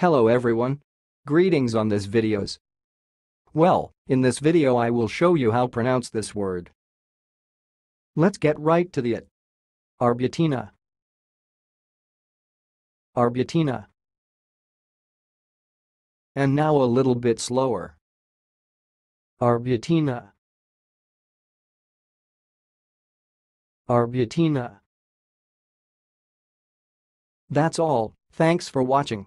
Hello everyone. Greetings on this videos. Well, in this video I will show you how pronounce this word. Let's get right to the it. Arbuteana. Arbuteana. And now a little bit slower. Arbuteana. Arbuteana. That's all, thanks for watching.